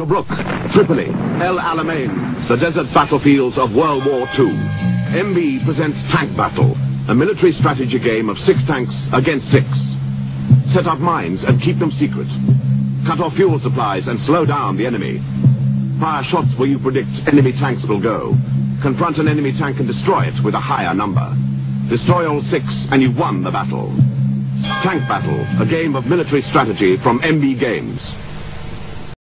Tobruk, Tripoli, El Alamein, the desert battlefields of World War II. MB presents Tank Battle, a military strategy game of six tanks against six. Set up mines and keep them secret. Cut off fuel supplies and slow down the enemy. Fire shots where you predict enemy tanks will go. Confront an enemy tank and destroy it with a higher number. Destroy all six and you've won the battle. Tank Battle, a game of military strategy from MB Games.